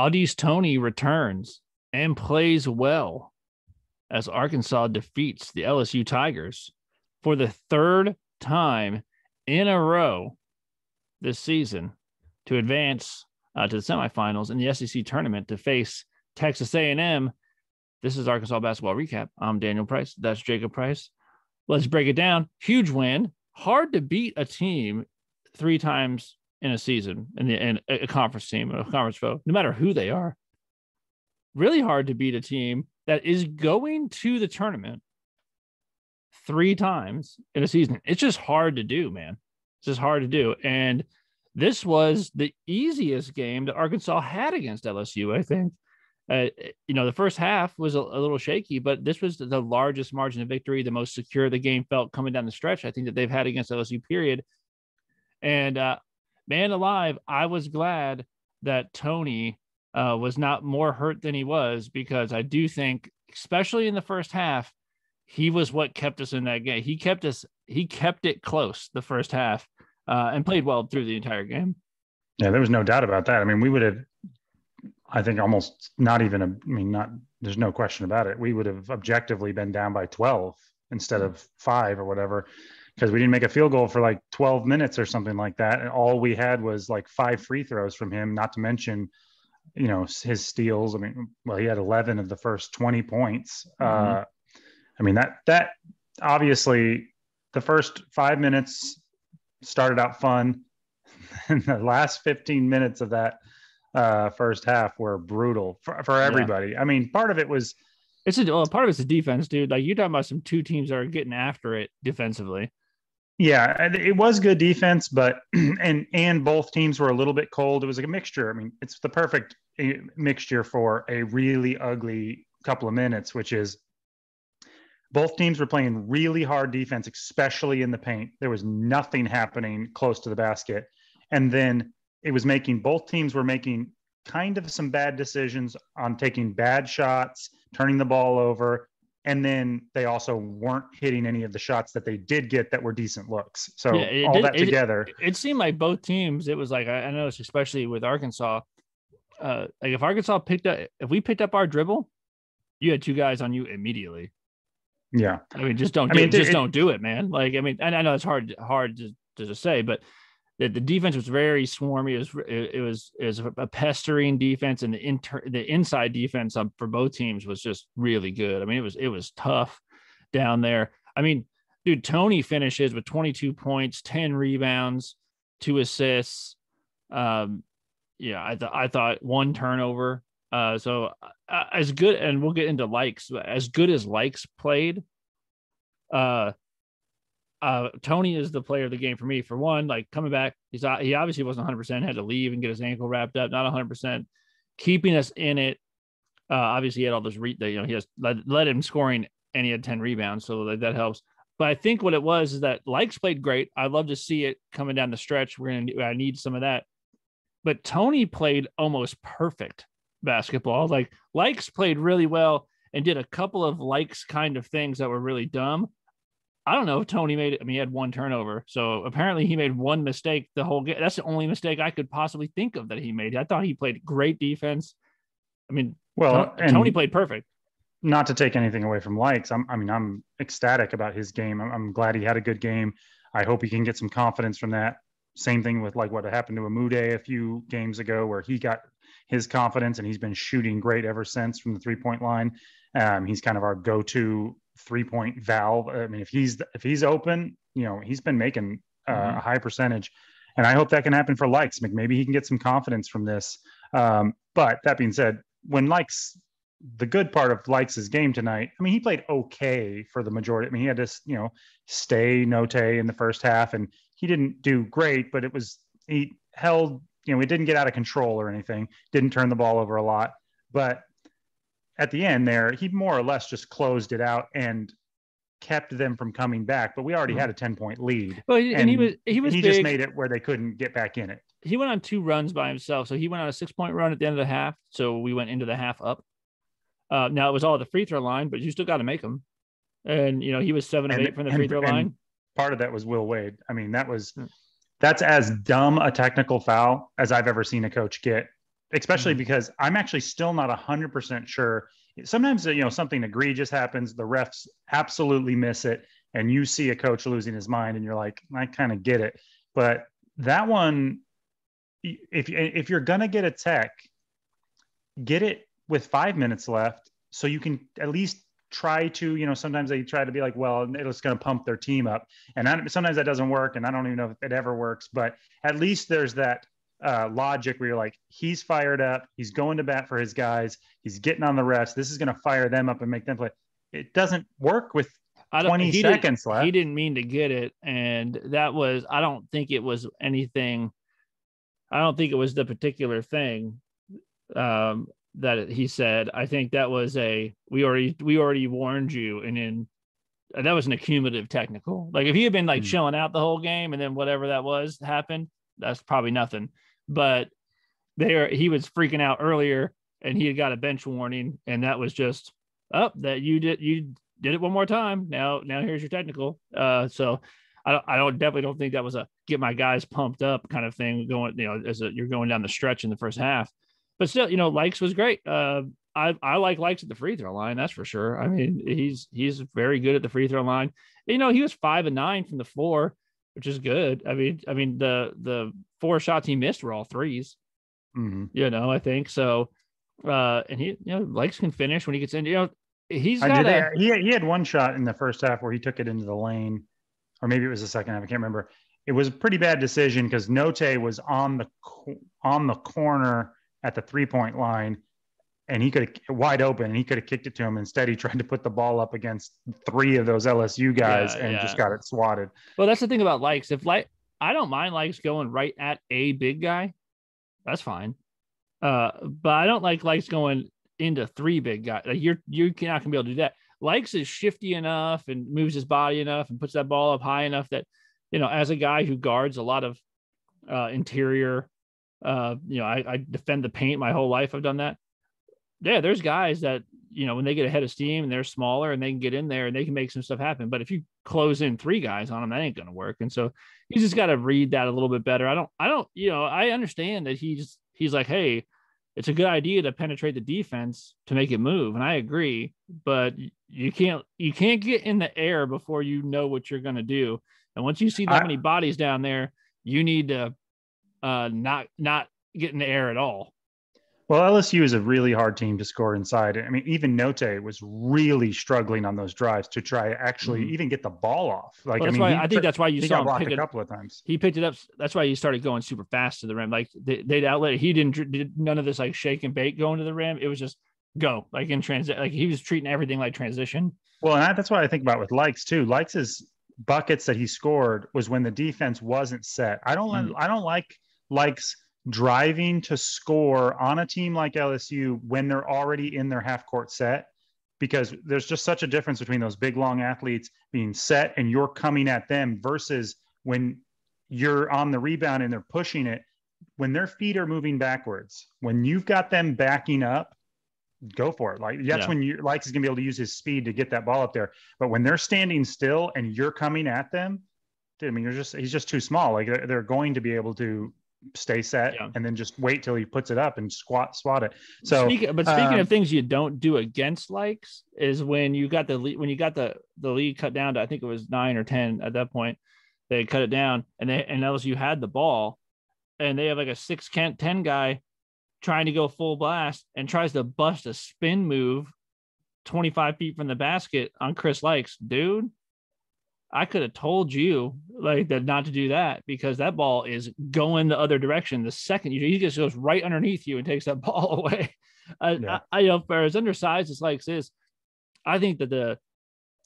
Au'Diese Toney returns and plays well as Arkansas defeats the LSU Tigers for the third time in a row this season to advance uh, to the semifinals in the SEC tournament to face Texas A&M. This is Arkansas basketball recap. I'm Daniel Price. That's Jacob Price. Let's break it down. Huge win. Hard to beat a team three times in a season and a conference team, a conference foe, no matter who they are. Really hard to beat a team that is going to the tournament three times in a season. It's just hard to do, man. It's just hard to do. And this was the easiest game that Arkansas had against LSU, I think. Uh, you know, the first half was a, a, little shaky, but this was the largest margin of victory, the most secure the game felt coming down the stretch. I think that they've had against LSU, period. And uh, man alive, I was glad that Toney uh, was not more hurt than he was because I do think, especially in the first half, he was what kept us in that game. He kept us, he kept it close the first half uh, and played well through the entire game. Yeah, there was no doubt about that. I mean, we would have, I think, almost not even, a, I mean, not, there's no question about it. We would have objectively been down by 12 instead of five or whatever because we didn't make a field goal for like 12 minutes or something like that. And all we had was like five free throws from him, not to mention, you know, his steals. I mean, well, he had 11 of the first 20 points. Mm-hmm. Uh, I mean, that, that obviously the first five minutes started out fun. and the last 15 minutes of that uh, first half were brutal for, for everybody. Yeah. I mean, part of it was, it's a well, part of it's the defense, dude. Like you're talking about some two teams that are getting after it defensively. Yeah, it was good defense, but and and both teams were a little bit cold. It was like a mixture. I mean, it's the perfect eh, mixture for a really ugly couple of minutes, which is both teams were playing really hard defense, especially in the paint. There was nothing happening close to the basket, and then it was making both teams were making kind of some bad decisions on taking bad shots, turning the ball over, and then they also weren't hitting any of the shots that they did get that were decent looks. So yeah, all did, that together, it, it, seemed like both teams. It was like I, I noticed, especially with Arkansas. Uh, like if Arkansas picked up, if we picked up our dribble, you had two guys on you immediately. Yeah, I mean, just don't. Do I mean, it, just don't do it, man. Like, I mean, and I know it's hard, hard to, to say, but the, the defense was very swarmy. It was it, was it was a pestering defense, and the inter the inside defense for both teams was just really good. I mean, it was it was tough down there. I mean, dude, Toney finishes with 22 points, 10 rebounds, two assists. Um, yeah, I thought I thought one turnover. Uh, so uh, as good, and we'll get into Lykes. As good as Lykes played, uh, uh, Toney is the player of the game for me. For one, like coming back, he's uh, he obviously wasn't 100, percent had to leave and get his ankle wrapped up. Not 100, percent keeping us in it. Uh, obviously, he had all this, re- you know, he has led, led him scoring and he had 10 rebounds, so that, that helps. But I think what it was is that Lykes played great. I love to see it coming down the stretch. We're gonna I need some of that. But Toney played almost perfect basketball. Like Lykes played really well and did a couple of Lykes kind of things that were really dumb I don't know if Toney made it. I mean, he had one turnover. So apparently he made one mistake the whole game. That's the only mistake I could possibly think of that he made. I thought he played great defense. I mean, well, Toney played perfect. Not to take anything away from Lykes. I'm, I mean, I'm ecstatic about his game. I'm, I'm, glad he had a good game. I hope he can get some confidence from that. Same thing with like what happened to Umude a few games ago, where he got his confidence and he's been shooting great ever since from the three point line. Um, he's kind of our go to three point valve. I mean, if he's if he's open, you know, he's been making uh, mm-hmm. a high percentage, and I hope that can happen for Lykes. Maybe he can get some confidence from this. Um, but that being said, when Lykes the good part of Lykes' game tonight, I mean, he played okay for the majority. I mean, he had to, you know, stay Notae in the first half, and he didn't do great, but it was he held, you know, he didn't get out of control or anything. Didn't turn the ball over a lot, but at the end there, he more or less just closed it out and kept them from coming back. But we already mm-hmm. had a 10 point lead. Well, and, and he was, he was, he big. just made it where they couldn't get back in it. He went on two runs by himself. So he went on a six point run at the end of the half. So we went into the half up. Uh, now it was all the free throw line, but you still got to make them. And, you know, he was seven of eight from the free throw line. Part of that was Will Wade. I mean, that was, hmm. that's as dumb a technical foul as I've ever seen a coach get especially mm-hmm. because I'm actually still not 100% sure. Sometimes, you know, something egregious happens, the refs absolutely miss it, and you see a coach losing his mind, and you're like, I kind of get it. But that one, if, if you're going to get a tech, get it with five minutes left so you can at least try to, you know, sometimes they try to be like, well, it's going to pump their team up. And I, sometimes that doesn't work. And I don't even know if it ever works, but at least there's that uh, logic where you're like, he's fired up, he's going to bat for his guys, he's getting on the rest. This is going to fire them up and make them play. It doesn't work with I don't, 20 seconds left. He didn't mean to get it. And that was, I don't think it was anything. I don't think it was the particular thing um, that he said. I think that was a, we already, we already warned you. And then that was an accumulative technical. Like if he had been like mm. chilling out the whole game and then whatever that was happened, that's probably nothing but there he was freaking out earlier and he had got a bench warning and that was just up oh, that you did you did it one more time. Now now here's your technical. Uh so I don't, I don't definitely don't think that was a get my guys pumped up kind of thing going you know as a, you're going down the stretch in the first half. But still you know Lykes was great. Uh I, I like Lykes at the free throw line that's for sure. I mean he's he's very good at the free throw line. You know he was five and nine from the floor which is good. I mean, I mean the the four shots he missed were all 3s mm-hmm. You know, I think so. Uh, and he, you know, Lykes can finish when he gets in. You know, he's got a, he he had one shot in the first half where he took it into the lane, or maybe it was the second half. I can't remember. It was a pretty bad decision because Notae was on the on the corner at the three point line and he could have wide open and he could have kicked it to him. Instead, he tried to put the ball up against three of those LSU guys yeah, and yeah. just got it swatted. Well, that's the thing about Lykes. If like I don't mind Lykes going right at a big guy, that's fine. Uh, but I don't like Lykes going into three big guys. Like you're you're not gonna be able to do that. Lykes is shifty enough and moves his body enough and puts that ball up high enough that you know, as a guy who guards a lot of uh, interior, uh, you know, I, I defend the paint my whole life. I've done that yeah, there's guys that you know when they get ahead of steam and they're smaller and they can get in there and they can make some stuff happen. But if you close in three guys on them, that ain't gonna work. And so you just got to read that a little bit better. I don't, I don't, you know, I understand that he's he's like, hey, it's a good idea to penetrate the defense to make it move, and I agree. But you can't you can't get in the air before you know what you're gonna do. And once you see that I, many bodies down there, you need to uh not not get in the air at all. Well, LSU is a really hard team to score inside. I mean, even Notae was really struggling on those drives to try to actually mm-hmm. even get the ball off. Like, well, I mean, why, I think that's why you saw him pick a couple of times. He picked it up. That's why he started going super fast to the rim. Like they, would outlet. He didn't did none of this like shake and bake going to the rim. It was just go like in transit. Like he was treating everything like transition. Well, and that's what I think about with Lykes too. Lykes is buckets that he scored was when the defense wasn't set. I don't. Mm. I don't like Lykes driving to score on a team like LSU when they're already in their half court set because there's just such a difference between those big long athletes being set and you're coming at them versus when you're on the rebound and they're pushing it when their feet are moving backwards when you've got them backing up go for it like that's yeah. when you Lykes is going to be able to use his speed to get that ball up there but when they're standing still and you're coming at them I mean, you're just he's just too small. Like they're, they're going to be able to stay set yeah. and then just wait till he puts it up and squat swat it. So, speaking, but speaking um, of things you don't do against Lykes is when you got the lead, when you got the the lead cut down to I think it was nine or ten at that point. They cut it down and they and LSU had the ball, and they have like a six can ten guy trying to go full blast and tries to bust a spin move 25 feet from the basket on Chris Lykes, dude. I could have told you like that not to do that because that ball is going the other direction. The second you he just goes right underneath you and takes that ball away. I, yeah. I, I you know, for as undersized as like this, I think that the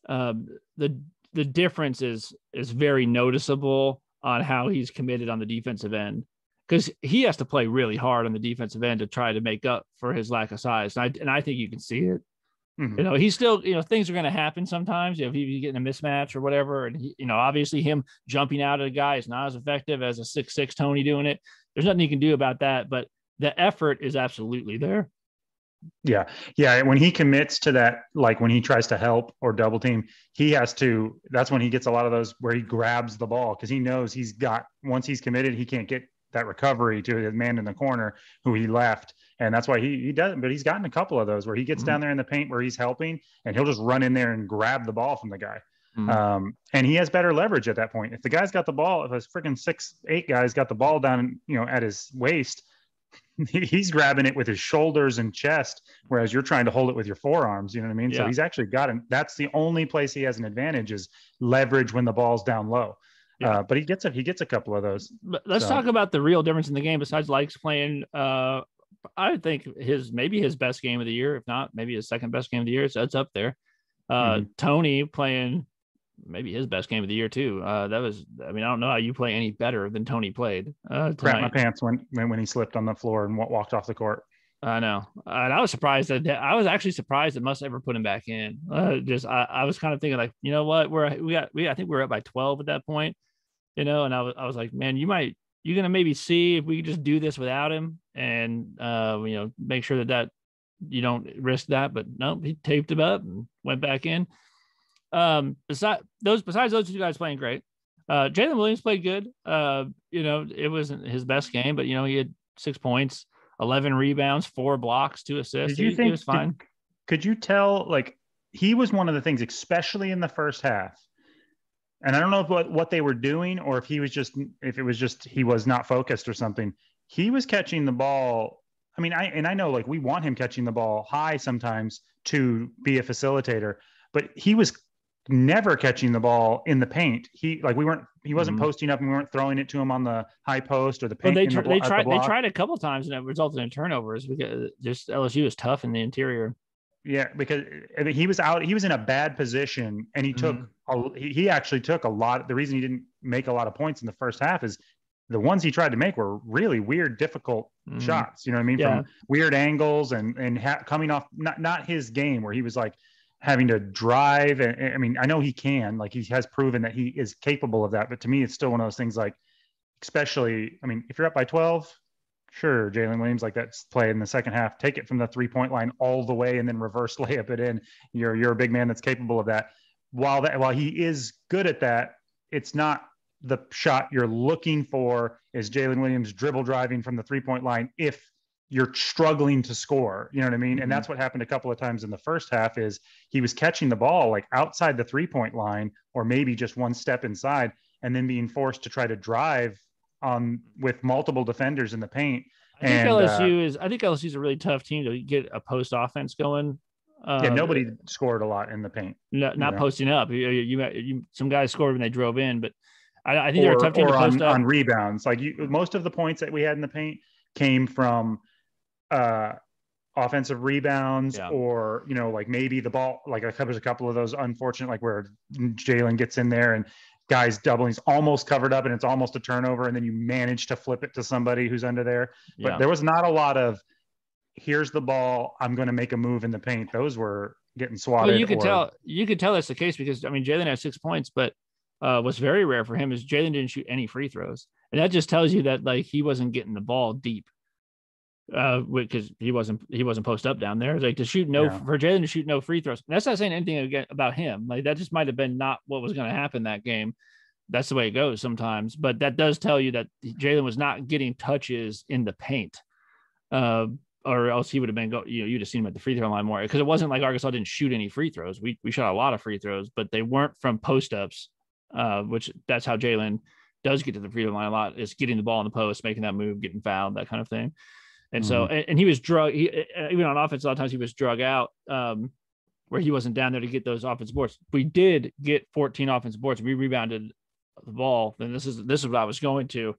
um the the difference is is very noticeable on how he's committed on the defensive end because he has to play really hard on the defensive end to try to make up for his lack of size. And I, and I think you can see it. Mm-hmm. You know, he's still, you know, things are going to happen sometimes. You know, if he's getting a mismatch or whatever, and he, you know, obviously him jumping out at a guy is not as effective as a six six Toney doing it. There's nothing you can do about that, but the effort is absolutely there. Yeah, yeah. When he commits to that, like when he tries to help or double team, he has to. That's when he gets a lot of those where he grabs the ball because he knows he's got once he's committed, he can't get that recovery to the man in the corner who he left. And that's why he he doesn't, but he's gotten a couple of those where he gets mm-hmm. down there in the paint where he's helping and he'll just run in there and grab the ball from the guy. Mm-hmm. Um, and he has better leverage at that point. If the guy's got the ball, if a freaking six, eight guy's got the ball down, you know, at his waist, he's grabbing it with his shoulders and chest, whereas you're trying to hold it with your forearms. You know what I mean? Yeah. So he's actually got it. That's the only place he has an advantage is leverage when the ball's down low. Yeah. Uh, but he gets a he gets a couple of those. But let's so. talk about the real difference in the game. Besides Lykes playing, uh, I think his maybe his best game of the year, if not maybe his second best game of the year. So it's up there. Uh, mm-hmm. Toney playing maybe his best game of the year too. Uh, that was, I mean, I don't know how you play any better than Toney played. Uh, Crap my pants when, when he slipped on the floor and walked off the court. I know, and I was surprised that I was actually surprised that Muss ever put him back in. Uh, just I, I was kind of thinking like, you know what, we're we got we I think we are up by twelve at that point, you know, and I was I was like, man, you might you're gonna maybe see if we could just do this without him and uh you know make sure that that you don't risk that, but no, he taped him up and went back in. Um, besides those, besides those two guys playing great, uh, Jaylin Williams played good. Uh, you know, it wasn't his best game, but you know, he had six points, 11 rebounds, four blocks, two assists. Did you he, think, he was fine. Did, could you tell, like, he was one of the things, especially in the first half. And I don't know if what, what they were doing or if he was just, if it was just he was not focused or something. He was catching the ball. I mean, I, and I know like we want him catching the ball high sometimes to be a facilitator, but he was never catching the ball in the paint. He like we weren't he wasn't mm-hmm. posting up and we weren't throwing it to him on the high post or the paint. Well, they, tr- the, they tried the they tried a couple times and it resulted in turnovers because just LSU is tough in the interior. Yeah, because I mean, he was out. He was in a bad position, and he took. Mm-hmm. A, he actually took a lot. The reason he didn't make a lot of points in the first half is the ones he tried to make were really weird, difficult mm-hmm. shots. You know what I mean? Yeah. From weird angles and and ha- coming off not not his game where he was like having to drive. And I mean, I know he can, like he has proven that he is capable of that. But to me, it's still one of those things like, especially, I mean, if you're up by 12, sure, Jaylin Williams, like that's play in the second half, take it from the three point line all the way and then reverse layup it in. You're you're a big man that's capable of that. While that while he is good at that, it's not the shot you're looking for is Jaylin Williams dribble driving from the three point line if you're struggling to score. You know what I mean? Mm-hmm. And that's what happened a couple of times in the first half is he was catching the ball like outside the three point line or maybe just one step inside and then being forced to try to drive um, with multiple defenders in the paint. I think and, LSU uh, is I think LSU is a really tough team to get a post offense going. Uh, yeah, nobody scored a lot in the paint. No, not know? posting up. You, you, you, some guys scored when they drove in, but I, I think or, they're a tough team to post on, up. on rebounds. Like you, most of the points that we had in the paint came from uh, offensive rebounds yeah. or you know like maybe the ball like there's a couple of those unfortunate like where Jaylin gets in there and guys doubling he's almost covered up and it's almost a turnover and then you manage to flip it to somebody who's under there. But yeah. there was not a lot of here's the ball I'm going to make a move in the paint. Those were getting swatted well, you could or, tell you could tell that's the case because I mean Jaylin had six points but uh, what's very rare for him is Jaylin didn't shoot any free throws. And that just tells you that like he wasn't getting the ball deep uh because he wasn't he wasn't post up down there. Like to shoot no yeah. for Jaylin to shoot no free throws. That's not saying anything again about him. Like that just might have been not what was going to happen that game. That's the way it goes sometimes. But that does tell you that Jaylin was not getting touches in the paint uh or else he would have been go you know you'd have seen him at the free throw line more. Because it wasn't like Arkansas didn't shoot any free throws. We we shot a lot of free throws but they weren't from post ups uh which that's how Jaylin does get to the free throw line a lot is getting the ball in the post making that move getting fouled that kind of thing and mm-hmm. so, and, and, he was drug, he, even on offense, a lot of times he was drug out um, where he wasn't down there to get those offensive boards. We did get 14 offensive boards. We rebounded the ball. And this is, this is what I was going to.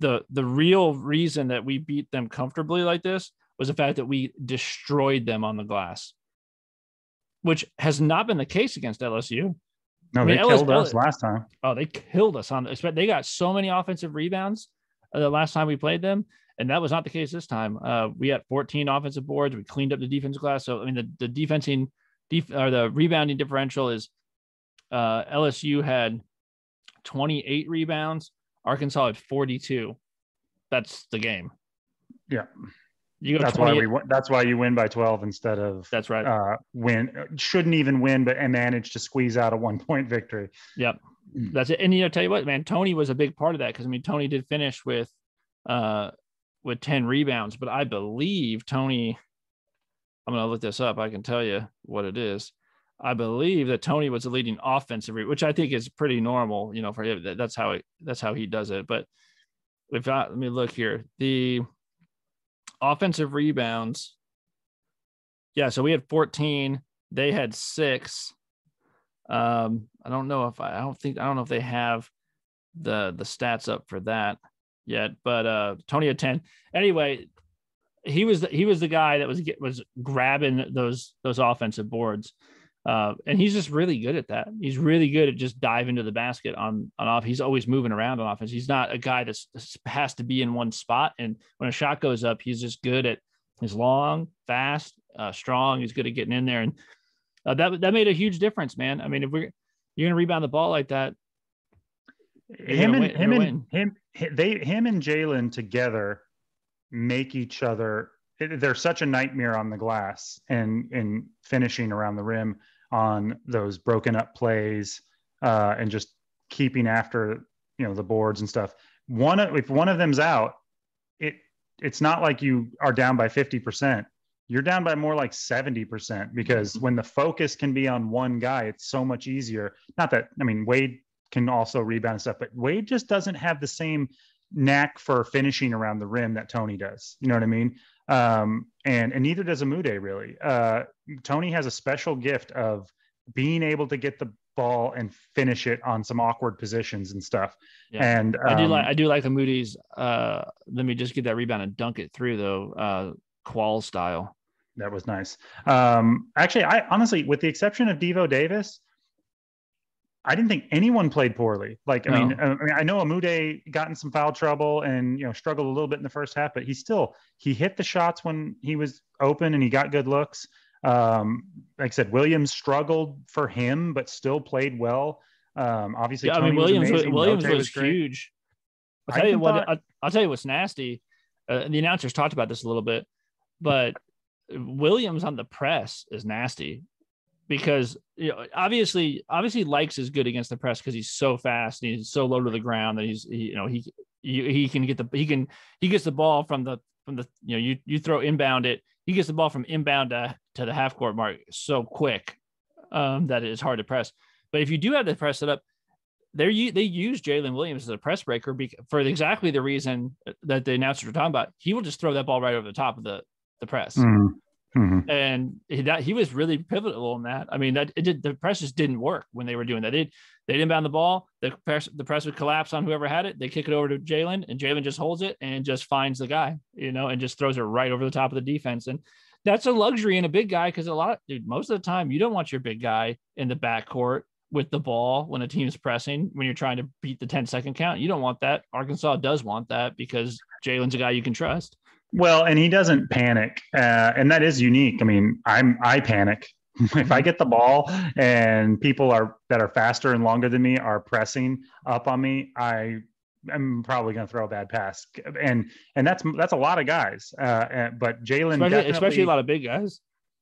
The, the real reason that we beat them comfortably like this was the fact that we destroyed them on the glass, which has not been the case against LSU. No, I mean, they killed LSU, us last time. Oh, they killed us on. They got so many offensive rebounds uh, the last time we played them and that was not the case this time. Uh, we had 14 offensive boards. We cleaned up the defensive class. So I mean, the the defensing, def, or the rebounding differential is uh, LSU had 28 rebounds. Arkansas had 42. That's the game. Yeah. You that's why we that's why you win by 12 instead of that's right. Uh, win shouldn't even win, but and manage to squeeze out a one point victory. Yep. Mm. That's it. And you know, tell you what, man, Toney was a big part of that because I mean, Toney did finish with uh, with 10 rebounds, but I believe Toney, I'm going to look this up. I can tell you what it is. I believe that Toney was the leading offensive, which I think is pretty normal, you know, for him. That's how it, that's how he does it. But if I, let me look here, the offensive rebounds. Yeah. So we had 14, they had six. Um, I don't know if I, I don't think, I don't know if they have the, the stats up for that yet, but uh, Toney had 10. Anyway, he was the, he was the guy that was was grabbing those those offensive boards. Uh, and he's just really good at that. He's really good at just diving to the basket on on off. He's always moving around on offense. He's not a guy that has to be in one spot. And when a shot goes up, he's just good at. He's long, fast, uh, strong. He's good at getting in there, and uh, that that made a huge difference, man. I mean, if we're you're gonna rebound the ball like that, him and win, him and him they him and Jaylin together make each other they're such a nightmare on the glass and and finishing around the rim on those broken up plays uh, and just keeping after you know the boards and stuff. One if one of them's out, it it's not like you are down by 50%. You're down by more like 70% because when the focus can be on one guy, it's so much easier. Not that I mean Wade can also rebound and stuff, but Wade just doesn't have the same knack for finishing around the rim that Toney does. You know what I mean? Um, and and neither does Umude really. Uh, Toney has a special gift of being able to get the ball and finish it on some awkward positions and stuff. Yeah. And um, I do like I do like the Moody's. Uh, let me just get that rebound and dunk it through though. Uh, Qual style. That was nice. Um, actually, I honestly, with the exception of Devo Davis, I didn't think anyone played poorly. Like, I, no. mean, uh, I mean, I know Umude got in some foul trouble and you know struggled a little bit in the first half, but he still he hit the shots when he was open and he got good looks. Um, like I said, Williams struggled for him, but still played well. Um, obviously, yeah, I mean, Williams was, Williams was, was huge. I'll tell I you what. Thought... I'll, I'll, tell you what's nasty. Uh, the announcers talked about this a little bit, but Williams on the press is nasty because you know, obviously, obviously, Lykes is good against the press because he's so fast and he's so low to the ground that he's he, you know he, he he can get the he can he gets the ball from the from the you know you you throw inbound it he gets the ball from inbound to, to the half court mark so quick um, that it's hard to press. But if you do have to press it up, they they use Jaylin Williams as a press breaker for exactly the reason that the announcers were talking about. He will just throw that ball right over the top of the the press. Mm. Mm-hmm. And he, that he was really pivotal in that. I mean, that it did, the press just didn't work when they were doing that. They they didn't bound the ball. The press the press would collapse on whoever had it. They kick it over to Jaylin, and Jaylin just holds it and just finds the guy, you know, and just throws it right over the top of the defense. And that's a luxury in a big guy because a lot of dude, most of the time you don't want your big guy in the backcourt with the ball when a team's pressing when you're trying to beat the 10 second count. You don't want that. Arkansas does want that because Jaylin's a guy you can trust. Well, and he doesn't panic, uh, and that is unique. I mean, I'm I panic if I get the ball and people are that are faster and longer than me are pressing up on me. I am probably going to throw a bad pass, and and that's that's a lot of guys. Uh, but Jaylin, especially, especially a lot of big guys.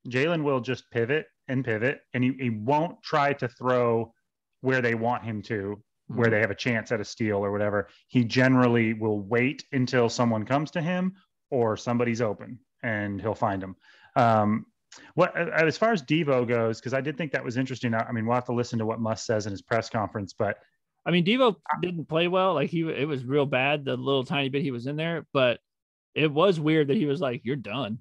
Jaylin will just pivot and pivot, and he, he won't try to throw where they want him to where mm-hmm. they have a chance at a steal or whatever. He generally will wait until someone comes to him or somebody's open and he'll find them. Um, what as far as Devo goes, because I did think that was interesting. I mean, we'll have to listen to what Muss says in his press conference, but I mean, Devo didn't play well. Like he, it was real bad the little tiny bit he was in there, but it was weird that he was like, "You're done."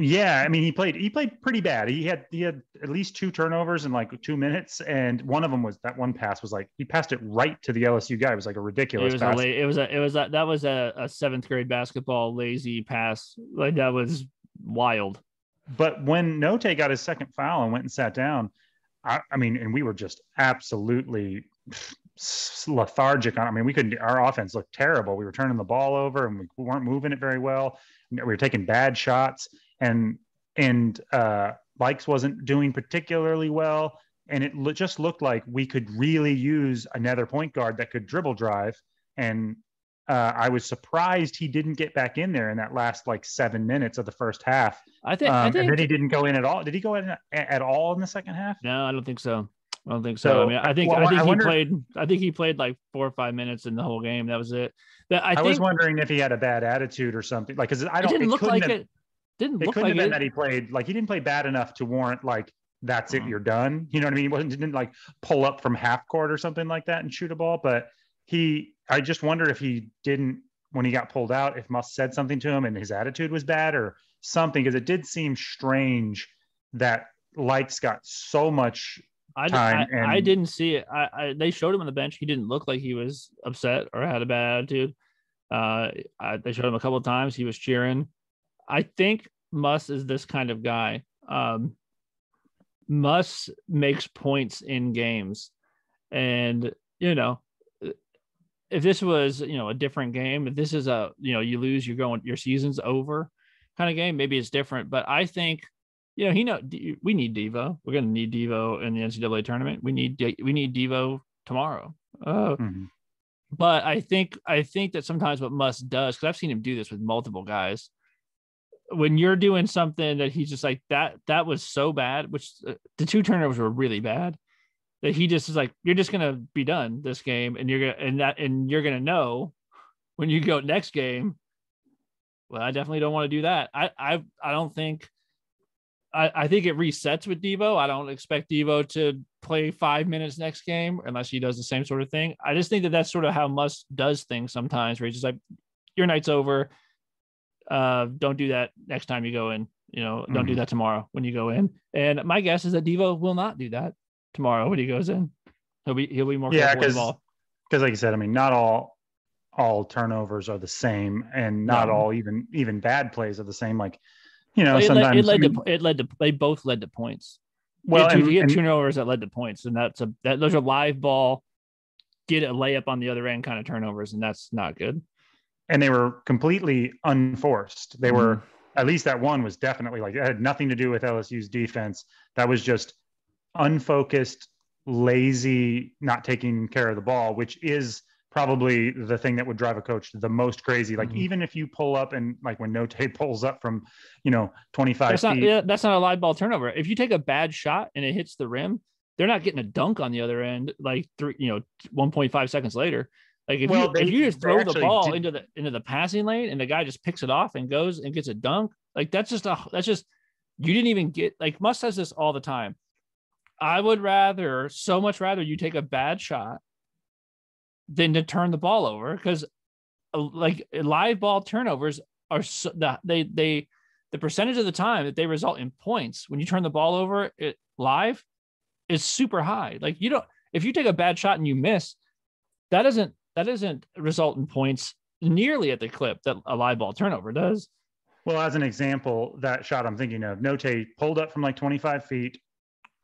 Yeah, I mean, he played he played pretty bad. He had he had at least two turnovers in like two minutes, and one of them was that one pass was like he passed it right to the LSU guy. It was like a ridiculous. It was pass. a it was a it was a, that was a, a seventh grade basketball lazy pass. Like that was wild. But when Notae got his second foul and went and sat down, I, I mean, and we were just absolutely lethargic on. I mean, we couldn't. Our offense looked terrible. We were turning the ball over and we weren't moving it very well. We were taking bad shots and and uh, Lykes wasn't doing particularly well, and it lo- just looked like we could really use another point guard that could dribble drive. And uh, I was surprised he didn't get back in there in that last like seven minutes of the first half. I think, um, I think and then he didn't go in at all. Did he go in at all in the second half? No, I don't think so. I don't think so. so I mean, I think well, I think I he wonder, played. I think he played like four or five minutes in the whole game. That was it. That, I, I think, was wondering if he had a bad attitude or something. Like, because I don't. It didn't it look like have, it. Didn't it look couldn't like have been that he played like he didn't play bad enough to warrant like that's it, uh-huh. you're done. You know what I mean? He wasn't didn't like pull up from half court or something like that and shoot a ball. But he, I just wonder if he didn't when he got pulled out, if Muss said something to him and his attitude was bad or something, because it did seem strange that Lights got so much I, time. I, and... I didn't see it. I, I, they showed him on the bench. He didn't look like he was upset or had a bad attitude. Uh, I, they showed him a couple of times. He was cheering. I think Muss is this kind of guy. Um, Muss makes points in games, and you know, if this was you know a different game, if this is a you know you lose, you're going your season's over kind of game, maybe it's different. But I think you know, he know we need Devo. We're going to need Devo in the NCAA tournament. We need we need Devo tomorrow. Uh, mm-hmm. But I think I think that sometimes what Muss does, because I've seen him do this with multiple guys, when you're doing something that he's just like that that was so bad, which uh, the two turnovers were really bad, that he just is like you're just gonna be done this game, and you're gonna and that and you're gonna know when you go next game. Well, I definitely don't want to do that. I I I don't think I, I think it resets with Devo. I don't expect Devo to play five minutes next game unless he does the same sort of thing. I just think that that's sort of how Muss does things sometimes, where he's just like, "Your night's over. Uh, don't do that next time you go in. You know, don't mm-hmm. do that tomorrow when you go in." And my guess is that Devo will not do that tomorrow when he goes in. He'll be he'll be more yeah because because like you said, I mean, not all all turnovers are the same, and not no. all even even bad plays are the same. Like you know, it sometimes led, it led I mean, to it led to they both led to points. Well, he had, two, and, turnovers that led to points, and that's a that those are live ball, get a layup on the other end kind of turnovers, and that's not good. And they were completely unforced. They mm-hmm. were at least that one was definitely like it had nothing to do with LSU's defense. That was just unfocused, lazy, not taking care of the ball, which is probably the thing that would drive a coach the most crazy. Like mm-hmm. even if you pull up and like when No Notae pulls up from, you know, 25 that's feet. Not, yeah, that's not a live ball turnover. If you take a bad shot and it hits the rim, they're not getting a dunk on the other end, like three, you know, 1.5 seconds later. Like if well, you they, if you just throw the ball did... into the into the passing lane and the guy just picks it off and goes and gets a dunk, like that's just a that's just you didn't even get like Muss says this all the time. I would rather so much rather you take a bad shot than to turn the ball over because uh, like live ball turnovers are so, they they the percentage of the time that they result in points when you turn the ball over it live is super high. Like you don't if you take a bad shot and you miss, that doesn't that doesn't result in points nearly at the clip that a live ball turnover does. Well, as an example, that shot I'm thinking of, Notae pulled up from like 25 feet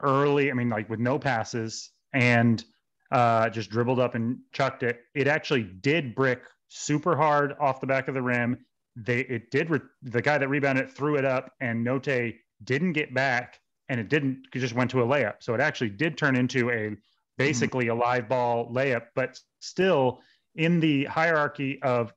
early. I mean, like with no passes, and uh, just dribbled up and chucked it. It actually did brick super hard off the back of the rim. They it did re- the guy that rebounded it threw it up, and Notae didn't get back, and it didn't it just went to a layup. So it actually did turn into a basically a live ball layup, but still in the hierarchy of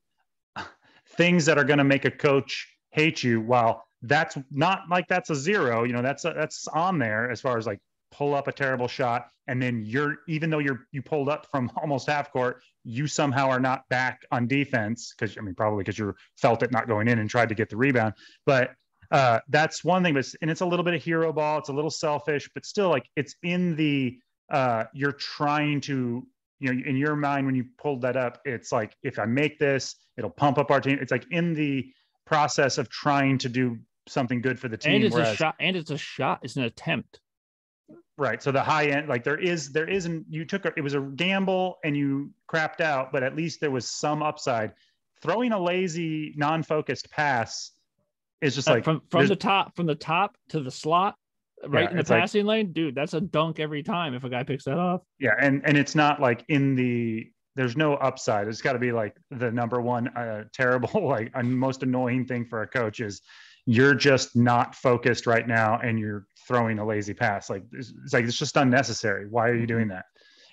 things that are going to make a coach hate you. While that's not like that's a zero, you know, that's a, that's on there as far as like pull up a terrible shot, and then you're even though you're you pulled up from almost half court, you somehow are not back on defense because I mean probably because you felt it not going in and tried to get the rebound. But uh, that's one thing. But and it's a little bit of hero ball. It's a little selfish, but still like it's in the uh, you're trying to you know in your mind when you pulled that up, it's like if I make this, it'll pump up our team. It's like in the process of trying to do something good for the team. And it's whereas, a shot. And it's a shot. It's an attempt. Right. So the high end, like there is, there isn't, you took, a, it was a gamble and you crapped out, but at least there was some upside. Throwing a lazy, non focused pass is just uh, like from, from the top, from the top to the slot, right yeah, in the passing like, lane, dude, that's a dunk every time if a guy picks that off. Yeah. And, and it's not like in the, there's no upside. It's got to be like the number one uh, terrible, like most annoying thing for a coach is you're just not focused right now and you're throwing a lazy pass. Like it's, it's like it's just unnecessary. Why are you doing that?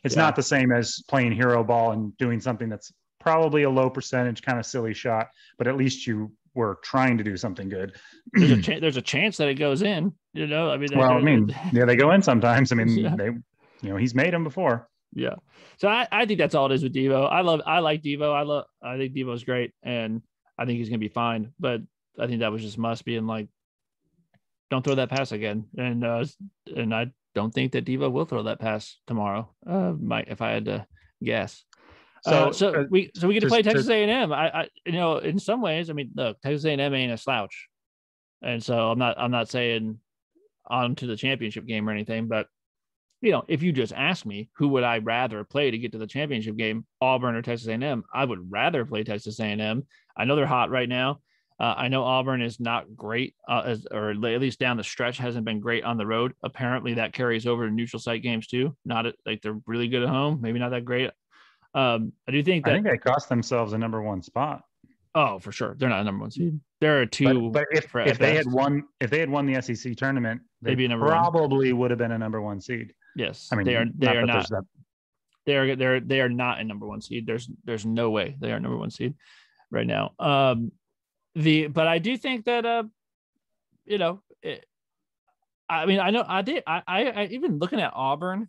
It's yeah. not the same as playing hero ball and doing something that's probably a low percentage kind of silly shot, but at least you were trying to do something good. there's, a there's a chance that it goes in. You know, I mean, well, I mean, yeah, they go in sometimes. I mean, yeah. they you know he's made them before. Yeah. So I, I think that's all it is with Devo. I love I like Devo. I love I think Devo's great and I think he's gonna be fine. But I think that was just must be and like don't throw that pass again. And uh and I don't think that Devo will throw that pass tomorrow. Uh might if I had to guess. So, uh, so uh, we so we get to, to play Texas A and M. I, I you know in some ways, I mean, look, Texas A and M ain't a slouch, and so I'm not I'm not saying on to the championship game or anything, but you know, if you just ask me who would I rather play to get to the championship game, Auburn or Texas A&M, I would rather play Texas A&M. I know they're hot right now. Uh, I know Auburn is not great, uh, as, or at least down the stretch hasn't been great on the road. Apparently, that carries over to neutral site games too. Not at, like they're really good at home, maybe not that great. Um, I do think that I think they cost themselves a number one spot. Oh, for sure, they're not a number one seed. There are two. But, but if, if they had won, if they had won the SEC tournament, they be probably one. would have been a number one seed. Yes, I mean they are. They are not. They are. They're. They are not a number one seed. There's. There's no way they are number one seed right now. Um, the but I do think that uh, you know, it, I mean, I know I did. I, I, I even looking at Auburn,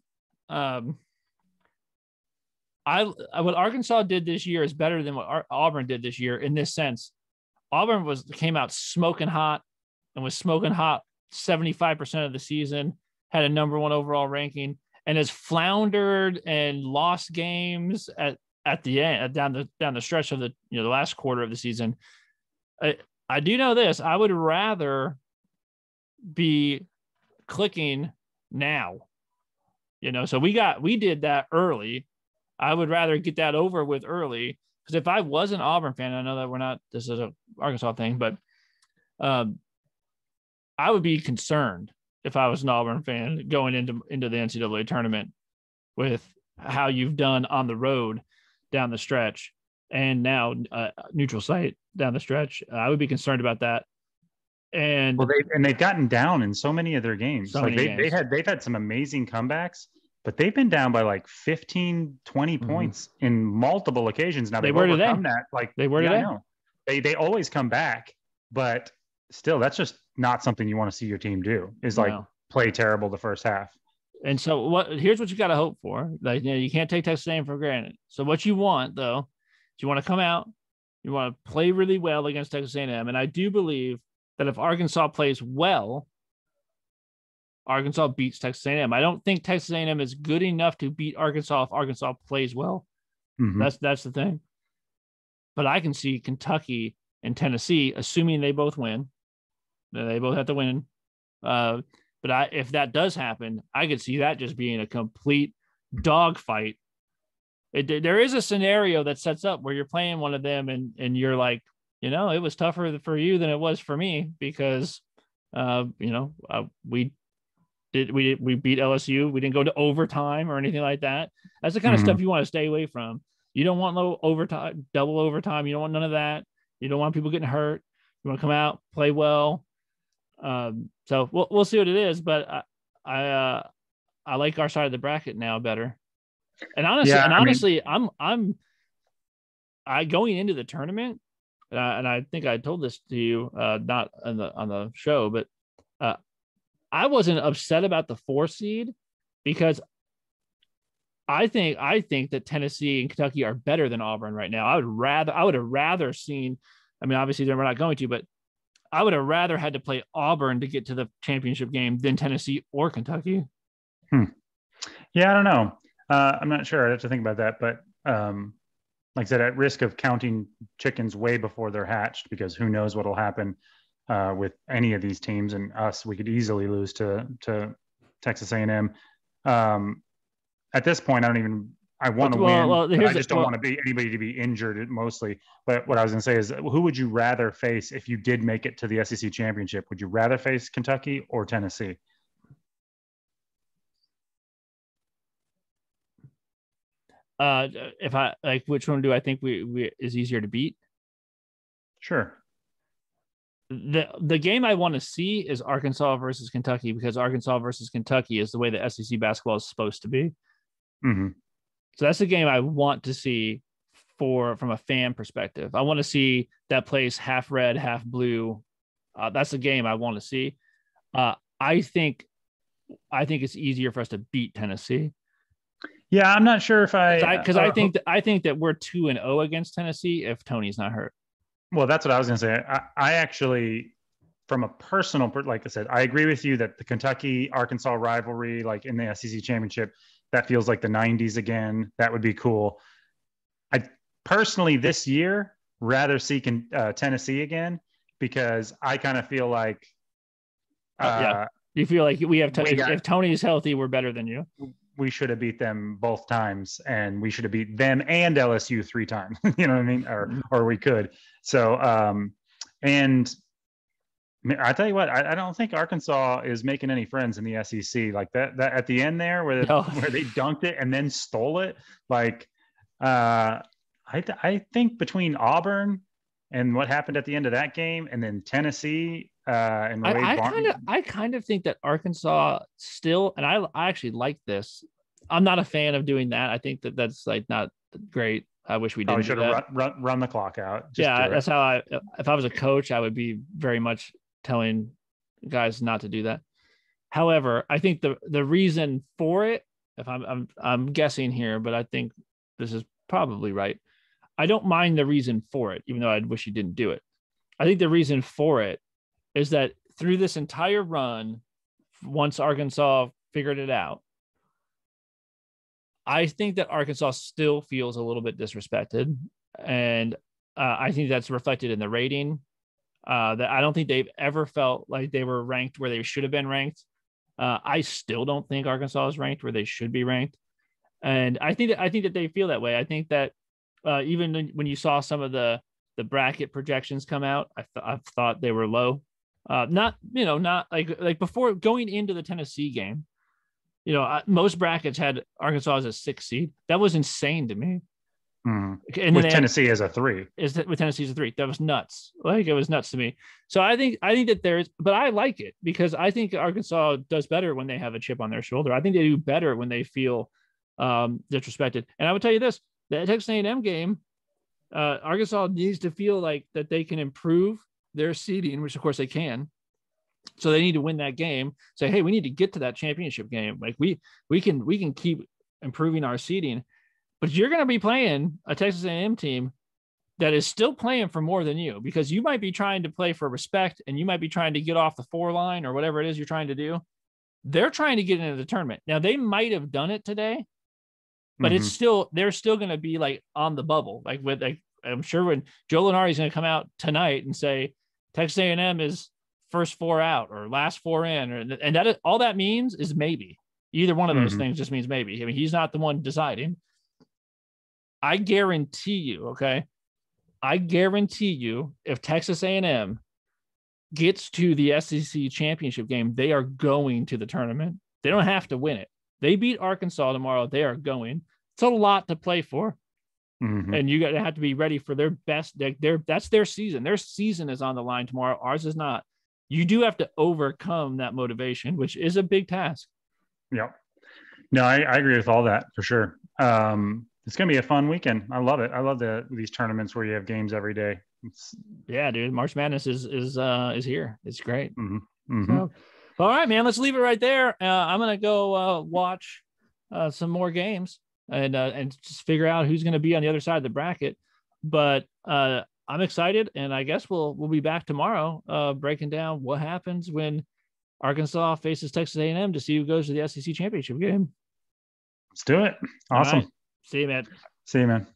um, I what Arkansas did this year is better than what Auburn did this year in this sense. Auburn was came out smoking hot and was smoking hot 75% of the season, had a number one overall ranking, and has floundered and lost games at, at the end down the down the stretch of the you know the last quarter of the season. I, I do know this. I would rather be clicking now. You know, so we got we did that early. I would rather get that over with early because if I was an Auburn fan, I know that we're not. This is a Arkansas thing, but um, I would be concerned if I was an Auburn fan going into into the NCAA tournament with how you've done on the road down the stretch and now uh, neutral site down the stretch. I would be concerned about that. And well, they and they've gotten down in so many of their games. So like they, games. they had they've had some amazing comebacks, but they've been down by like 15, 20 mm-hmm. points in multiple occasions. Now they were today. That, like they were yeah, today. They they always come back, but still, that's just not something you want to see your team do. Is like no. play terrible the first half. And so, what? Here's what you got to hope for. Like you, know, you can't take Texas A&M for granted. So what you want though you want to come out, you want to play really well against Texas A&M, and I do believe that if Arkansas plays well, Arkansas beats Texas A&M. I don't think Texas A&M is good enough to beat Arkansas if Arkansas plays well. Mm-hmm. That's that's the thing. But I can see Kentucky and Tennessee, assuming they both win, they both have to win. Uh, but I, if that does happen, I could see that just being a complete dogfight there is a scenario that sets up where you're playing one of them and and you're like you know it was tougher for you than it was for me because uh you know uh, we did we we beat LSU we didn't go to overtime or anything like that. That's the kind mm-hmm. of stuff you want to stay away from. You don't want low overtime double overtime. You don't want none of that. You don't want people getting hurt. You want to come out play well. Um so we'll, we'll see what it is but I I uh I like our side of the bracket now better. And honestly, yeah, and honestly, I am I'm, I'm, I going into the tournament, uh, and I think I told this to you, uh, not on the on the show, but uh, I wasn't upset about the four seed because I think I think that Tennessee and Kentucky are better than Auburn right now. I would rather I would have rather seen. I mean, obviously we're not going to, but I would have rather had to play Auburn to get to the championship game than Tennessee or Kentucky. Hmm. Yeah, I don't know. Uh, I'm not sure. I have to think about that. But um, like I said, at risk of counting chickens way before they're hatched, because who knows what will happen uh, with any of these teams and us, we could easily lose to to Texas A&M. Um, at this point, I don't even. I want to well, win. Well, I just don't well, want to be anybody to be injured mostly. But what I was going to say is, who would you rather face if you did make it to the SEC championship? Would you rather face Kentucky or Tennessee? uh if i like which one do i think we, we is easier to beat sure the the game i want to see is arkansas versus kentucky because arkansas versus kentucky is the way the sec basketball is supposed to be. Mm-hmm. so that's the game i want to see for from a fan perspective. I want to see that place half red half blue. Uh, that's the game i want to see. Uh, i think i think it's easier for us to beat tennessee. Yeah, I'm not sure if I because I, I, think that I think that we're two and zero against Tennessee if Toney's not hurt. Well, that's what I was going to say. I, I actually, from a personal, like I said, I agree with you that the Kentucky Arkansas rivalry, like in the SEC championship, that feels like the 90s again. That would be cool. I personally, this year, rather see uh, Tennessee again because I kind of feel like. Uh, yeah. You feel like we have Toney. If, if Toney is healthy, we're better than you. We should have beat them both times, and we should have beat them and LSU three times. you know what I mean? Or mm-hmm. or we could. So, um, and I tell you what, I, I, don't think Arkansas is making any friends in the SEC like that. That at the end there, where no. where they dunked it and then stole it, like uh, I th- I think between Auburn and what happened at the end of that game, and then Tennessee uh, and I kind of I kind of think that Arkansas still, and I I actually like this. I'm not a fan of doing that. I think that that's like not great. I wish we didn't. should have run, run, run, the clock out. Just yeah, that's how I. If I was a coach, I would be very much telling guys not to do that. However, I think the the reason for it, if I'm I'm I'm guessing here, but I think this is probably right. I don't mind the reason for it, even though I wish you didn't do it. I think the reason for it is that through this entire run, once Arkansas figured it out, I think that Arkansas still feels a little bit disrespected, and uh, I think that's reflected in the rating. Uh, that I don't think they've ever felt like they were ranked where they should have been ranked. Uh, I still don't think Arkansas is ranked where they should be ranked, and I think that I think that they feel that way. I think that uh, even when you saw some of the the bracket projections come out, I, th- I thought they were low. Uh, not you know not like like before going into the Tennessee game, you know most brackets had Arkansas as a six seed. That was insane to me. Mm. And with Tennessee had, as a three, is that with Tennessee as a three? That was nuts. Like it was nuts to me. So I think I think that there's, but I like it because I think Arkansas does better when they have a chip on their shoulder. I think they do better when they feel um, disrespected. And I would tell you this: the Texas A&M game, uh, Arkansas needs to feel like that they can improve their seeding, which of course they can. So they need to win that game. Say, hey, we need to get to that championship game. Like we we can we can keep improving our seeding, but you're going to be playing a Texas A&M team that is still playing for more than you because you might be trying to play for respect and you might be trying to get off the four line or whatever it is you're trying to do. They're trying to get into the tournament. Now they might have done it today, but mm-hmm. it's still they're still going to be like on the bubble. Like with like I'm sure when Joe Lunardi is going to come out tonight and say Texas A&M is first four out or last four in, or and that is, all that means is maybe. Either one of those mm-hmm. things just means maybe. I mean, he's not the one deciding. I guarantee you, okay, I guarantee you, if Texas A&M gets to the SEC championship game, they are going to the tournament. They don't have to win it. They beat Arkansas tomorrow. They are going. It's a lot to play for. Mm-hmm. And you got to have to be ready for their best. Deck. Their, that's their season. Their season is on the line tomorrow. Ours is not. You do have to overcome that motivation, which is a big task. Yeah. No, I, I agree with all that for sure. Um, it's gonna be a fun weekend. I love it. I love the these tournaments where you have games every day. It's... Yeah, dude. March Madness is is uh is here. It's great. Mm-hmm. Mm-hmm. So, all right, man. Let's leave it right there. Uh, I'm gonna go uh, watch uh, some more games and uh, and just figure out who's gonna be on the other side of the bracket. But uh, I'm excited, and I guess we'll we'll be back tomorrow, uh, breaking down what happens when Arkansas faces Texas A&M to see who goes to the SEC championship game. Let's do it. Awesome. See you, man. See you, man.